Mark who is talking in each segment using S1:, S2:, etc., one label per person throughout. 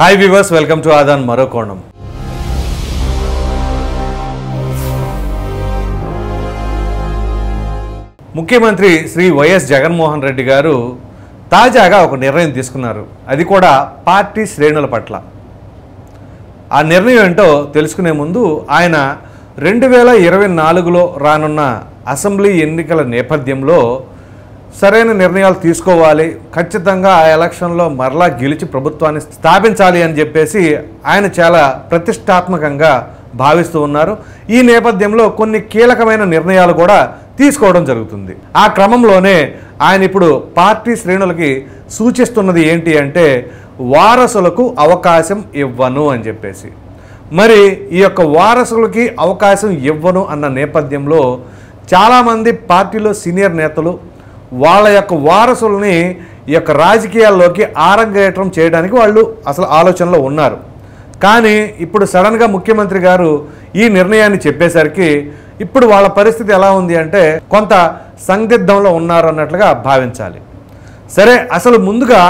S1: Hi viewers welcome to ఆదాన్ మరో కోణం ముఖ్యమంత్రి శ్రీ వైఎస్ జగన్మోహన్ రెడ్డి గారు తాజాగా ఒక నిర్ణయం తీసుకున్నారు. అది కూడా పార్టీ శ్రేణుల పట్ల. ఆ నిర్ణయం ఏంటో తెలుసుకునే ముందు ఆయన రెండు వేల ఇరవై నాలుగులో రానున్న అసెంబ్లీ ఎన్నికల నేపథ్యంలో సరైన నిర్ణయాలు తీసుకోవాలి. ఖచ్చితంగా ఆ ఎలక్షన్లో మరలా గెలిచి ప్రభుత్వాన్ని స్థాపించాలి అని చెప్పేసి ఆయన చాలా ప్రతిష్టాత్మకంగా భావిస్తూ ఉన్నారు. ఈ నేపథ్యంలో కొన్ని కీలకమైన నిర్ణయాలు కూడా తీసుకోవడం జరుగుతుంది. ఆ క్రమంలోనే ఆయన ఇప్పుడు పార్టీ శ్రేణులకి సూచిస్తున్నది ఏంటి అంటే వారసులకు అవకాశం ఇవ్వను అని చెప్పేసి. మరి ఈ యొక్క వారసులకి అవకాశం ఇవ్వను అన్న నేపథ్యంలో చాలామంది పార్టీలో సీనియర్ నేతలు వాళ్ళ యొక్క వారసుల్ని ఈ యొక్క రాజకీయాల్లోకి ఆరంగేట్రం చేయడానికి వాళ్ళు అసలు ఆలోచనలో ఉన్నారు. కానీ ఇప్పుడు సడన్గా ముఖ్యమంత్రి గారు ఈ నిర్ణయాన్ని చెప్పేసరికి ఇప్పుడు వాళ్ళ పరిస్థితి ఎలా ఉంది అంటే కొంత సందిగ్ధంలో ఉన్నారు అన్నట్లుగా భావించాలి. సరే అసలు ముందుగా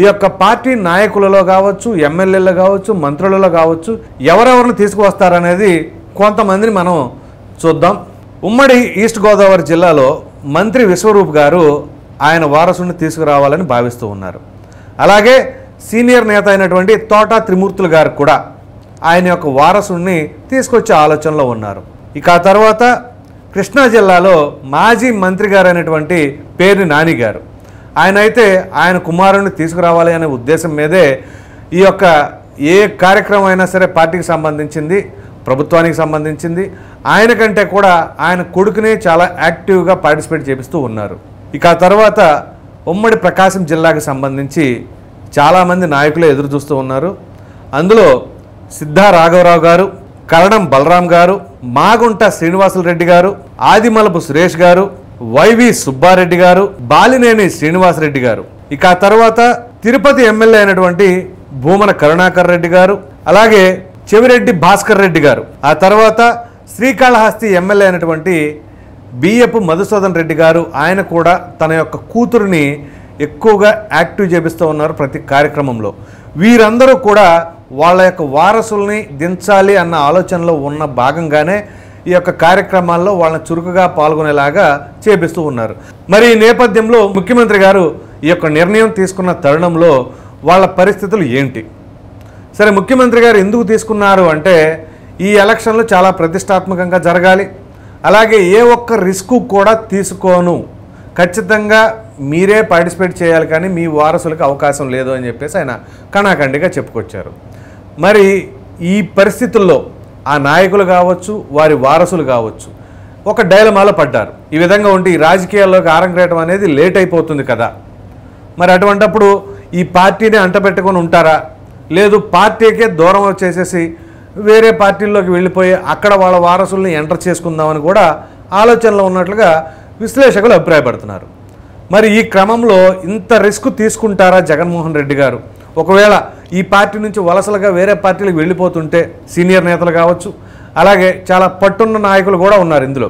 S1: ఈ యొక్క పార్టీ నాయకులలో కావచ్చు ఎమ్మెల్యేలో కావచ్చు మంత్రులలో కావచ్చు ఎవరెవరిని తీసుకువస్తారనేది కొంతమందిని మనం చూద్దాం. ఉమ్మడి ఈస్ట్ గోదావరి జిల్లాలో మంత్రి విశ్వరూప్ గారు ఆయన వారసుని తీసుకురావాలని భావిస్తూ ఉన్నారు. అలాగే సీనియర్ నేత అయినటువంటి తోట త్రిమూర్తులు గారు కూడా ఆయన యొక్క వారసుని తీసుకొచ్చే ఆలోచనలో ఉన్నారు. ఇక ఆ తర్వాత కృష్ణా జిల్లాలో మాజీ మంత్రి గారు అయినటువంటి పేరు నాని గారు. ఆయన అయితే ఆయన కుమారుని తీసుకురావాలి అనే ఉద్దేశం మీదే ఈ యొక్క ఏ కార్యక్రమం అయినా సరే పార్టీకి సంబంధించింది. ప్రభుత్వానికి సంబంధించింది. ఆయన కంటే కూడా ఆయన కొడుకునే చాలా యాక్టివ్గా పార్టిసిపేట్ చేపిస్తూ ఉన్నారు. ఇక ఆ తర్వాత ఉమ్మడి ప్రకాశం జిల్లాకు సంబంధించి చాలామంది నాయకులు ఎదురు చూస్తూ ఉన్నారు. అందులో సిద్ధా రాఘవరావు గారు కరణం బలరాం గారు మాగుంట శ్రీనివాసులరెడ్డి గారు ఆదిమలపు సురేష్ గారు వైవి సుబ్బారెడ్డి గారు బాలినేని శ్రీనివాసరెడ్డి గారు. ఇక ఆ తర్వాత తిరుపతి ఎమ్మెల్యే అయినటువంటి భూమన కరుణాకర్ రెడ్డి గారు అలాగే చెవిరెడ్డి భాస్కర్ రెడ్డి గారు. ఆ తర్వాత శ్రీకాళహస్తి ఎమ్మెల్యే అయినటువంటి బియ్యపు మధుసూదన్ రెడ్డి గారు ఆయన కూడా తన యొక్క కూతురుని ఎక్కువగా యాక్టివ్ చేపిస్తూ ఉన్నారు ప్రతి కార్యక్రమంలో. వీరందరూ కూడా వాళ్ళ యొక్క వారసుల్ని దించాలి అన్న ఆలోచనలో ఉన్న భాగంగానే ఈ యొక్క కార్యక్రమాల్లో వాళ్ళని చురుకుగా పాల్గొనేలాగా చేపిస్తూ ఉన్నారు. మరి ఈ నేపథ్యంలో ముఖ్యమంత్రి గారు ఈ యొక్క నిర్ణయం తీసుకున్న తరుణంలో వాళ్ళ పరిస్థితులు ఏంటి? సరే ముఖ్యమంత్రి గారు ఎందుకు తీసుకున్నారు అంటే ఈ ఎలక్షన్లు చాలా ప్రతిష్టాత్మకంగా జరగాలి. అలాగే ఏ ఒక్క రిస్క్ కూడా తీసుకోను. ఖచ్చితంగా మీరే పార్టిసిపేట్ చేయాలి కానీ మీ వారసులకు అవకాశం లేదు అని చెప్పేసి ఆయన కణాఖండిగా చెప్పుకొచ్చారు. మరి ఈ పరిస్థితుల్లో ఆ నాయకులు కావచ్చు వారి వారసులు కావచ్చు ఒక డైలమాలో పడ్డారు. ఈ విధంగా ఉంటే ఈ రాజకీయాల్లోకి ఆరంగేయటం అనేది లేట్ అయిపోతుంది కదా. మరి అటువంటప్పుడు ఈ పార్టీని అంటపెట్టుకొని ఉంటారా? లేదు పార్టీకే దూరం వచ్చేసేసి వేరే పార్టీల్లోకి వెళ్ళిపోయి అక్కడ వాళ్ళ వారసుల్ని ఎంటర్ చేసుకుందామని కూడా ఆలోచనలో ఉన్నట్లుగా విశ్లేషకులు అభిప్రాయపడుతున్నారు. మరి ఈ క్రమంలో ఇంత రిస్క్ తీసుకుంటారా జగన్మోహన్ రెడ్డి గారు? ఒకవేళ ఈ పార్టీ నుంచి వలసలుగా వేరే పార్టీలకు వెళ్ళిపోతుంటే సీనియర్ నేతలు కావచ్చు అలాగే చాలా పట్టున్న నాయకులు కూడా ఉన్నారు ఇందులో.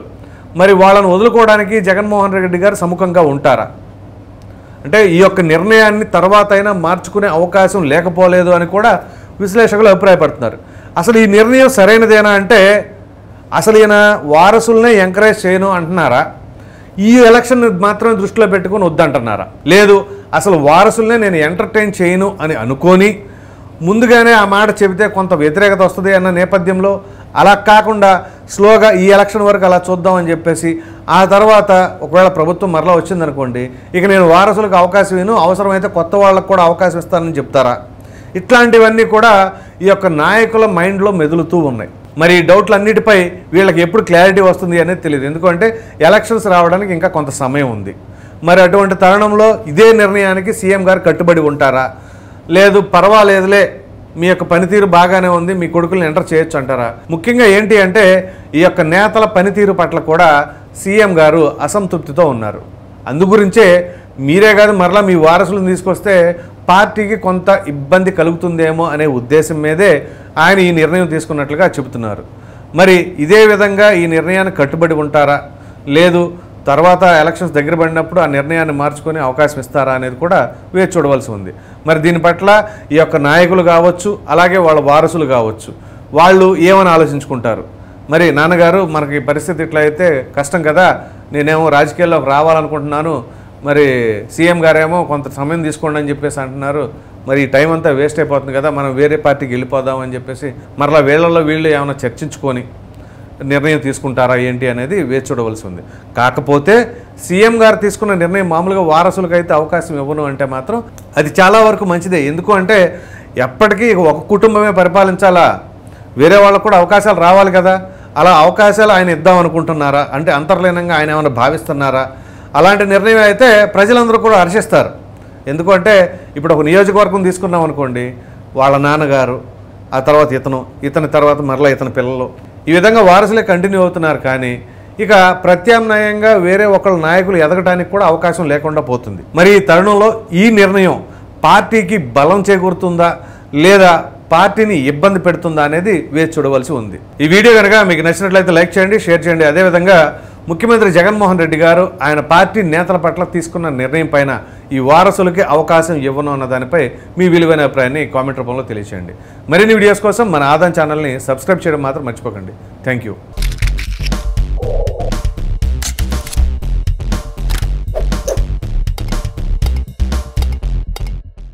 S1: మరి వాళ్ళను వదులుకోవడానికి జగన్మోహన్ రెడ్డి గారు సముఖంగా ఉంటారా? అంటే ఈ యొక్క నిర్ణయాన్ని తర్వాత అయినా మార్చుకునే అవకాశం లేకపోలేదు అని కూడా విశ్లేషకులు అభిప్రాయపడుతున్నారు. అసలు ఈ నిర్ణయం సరైనదేనా అంటే అసలు ఈయన వారసులనే ఎంకరేజ్ చేయను అంటున్నారా? ఈ ఎలక్షన్ మాత్రమే దృష్టిలో పెట్టుకొని వద్దంటున్నారా? లేదు అసలు వారసులనే నేను ఎంటర్టైన్ చేయను అని అనుకొని ముందుగానే ఆ మాట చెబితే కొంత వ్యతిరేకత వస్తుంది అన్న నేపథ్యంలో అలా కాకుండా స్లోగా ఈ ఎలక్షన్ వరకు అలా చూద్దామని చెప్పేసి ఆ తర్వాత ఒకవేళ ప్రభుత్వం మరలా వచ్చిందనుకోండి ఇక నేను వారసులకు అవకాశం ఇను అవసరమైతే కొత్త వాళ్ళకు కూడా అవకాశం ఇస్తానని చెప్తారా? ఇట్లాంటివన్నీ కూడా ఈ యొక్క నాయకుల మైండ్లో మెదులుతూ ఉన్నాయి. మరి ఈ డౌట్లన్నిటిపై వీళ్ళకి ఎప్పుడు క్లారిటీ వస్తుంది అనేది తెలియదు ఎందుకంటే ఎలక్షన్స్ రావడానికి ఇంకా కొంత సమయం ఉంది. మరి అటువంటి తరుణంలో ఇదే నిర్ణయానికి సీఎం గారు కట్టుబడి ఉంటారా? లేదు పర్వాలేదులే మీ యొక్క పనితీరు బాగానే ఉంది మీ కొడుకులను ఎంటర్ చేయొచ్చు అంటారా? ముఖ్యంగా ఏంటి అంటే ఈ యొక్క నేతల పనితీరు పట్ల కూడా సీఎం గారు అసంతృప్తితో ఉన్నారు. అందుగురించే మీరే కాదు మరలా మీ వారసులను తీసుకొస్తే పార్టీకి కొంత ఇబ్బంది కలుగుతుందేమో అనే ఉద్దేశం మీదే ఆయన ఈ నిర్ణయం తీసుకున్నట్లుగా చెబుతున్నారు. మరి ఇదే విధంగా ఈ నిర్ణయాన్ని కట్టుబడి ఉంటారా? లేదు తర్వాత ఎలక్షన్స్ దగ్గర పడినప్పుడు ఆ నిర్ణయాన్ని మార్చుకునే అవకాశం ఇస్తారా అనేది కూడా వేచి చూడవలసి ఉంది. మరి దీని పట్ల ఈ యొక్క నాయకులు కావచ్చు అలాగే వాళ్ళ వారసులు కావచ్చు వాళ్ళు ఏమని ఆలోచించుకుంటారు? మరి నాన్నగారు మనకి పరిస్థితి ఇట్లా అయితే కష్టం కదా నేనేమో రాజకీయాల్లోకి రావాలనుకుంటున్నాను మరి సీఎం గారేమో కొంత సమయం తీసుకోండి అని చెప్పేసి అంటున్నారు మరి ఈ టైం అంతా వేస్ట్ అయిపోతుంది కదా మనం వేరే పార్టీకి వెళ్ళిపోదాం అని చెప్పేసి మరలా వీళ్ళల్లో వీళ్ళు ఏమైనా చర్చించుకొని నిర్ణయం తీసుకుంటారా ఏంటి అనేది వేచి చూడవలసి ఉంది. కాకపోతే సీఎం గారు తీసుకున్న నిర్ణయం మామూలుగా వారసులకు అయితే అవకాశం ఇవ్వను అంటే మాత్రం అది చాలా వరకు మంచిదే. ఎందుకు అంటే ఎప్పటికీ ఒక కుటుంబమే పరిపాలించాలా? వేరే వాళ్ళకు కూడా అవకాశాలు రావాలి కదా. అలా అవకాశాలు ఆయన ఇద్దాం అనుకుంటున్నారా? అంటే అంతర్లీనంగా ఆయన ఏమైనా భావిస్తున్నారా? అలాంటి నిర్ణయం అయితే ప్రజలందరూ కూడా హర్షిస్తారు. ఎందుకంటే ఇప్పుడు ఒక నియోజకవర్గం తీసుకున్నాం అనుకోండి వాళ్ళ నాన్నగారు ఆ తర్వాత ఇతను ఇతని తర్వాత మరలా ఇతని పిల్లలు ఈ విధంగా వారసులే కంటిన్యూ అవుతున్నారు కానీ ఇక ప్రత్యామ్నాయంగా వేరే ఒకళ్ళ నాయకులు ఎదగటానికి కూడా అవకాశం లేకుండా పోతుంది. మరి ఈ తరుణంలో ఈ నిర్ణయం పార్టీకి బలం చేకూరుతుందా లేదా పార్టీని ఇబ్బంది పెడుతుందా అనేది వేచి చూడవలసి ఉంది. ఈ వీడియో కనుక మీకు నచ్చినట్లయితే లైక్ చేయండి షేర్ చేయండి. అదేవిధంగా ముఖ్యమంత్రి జగన్మోహన్ రెడ్డి గారు ఆయన పార్టీ నేతల పట్ల తీసుకున్న నిర్ణయం పైన ఈ వారసులకి అవకాశం ఇవ్వను అన్న దానిపై మీ విలువైన అభిప్రాయాన్ని కామెంట్ రూపంలో తెలియచేయండి. మరిన్ని వీడియోస్ కోసం మన ఆదాన్ ఛానల్ని సబ్స్క్రైబ్ చేయడం మాత్రం మర్చిపోకండి. Thank you.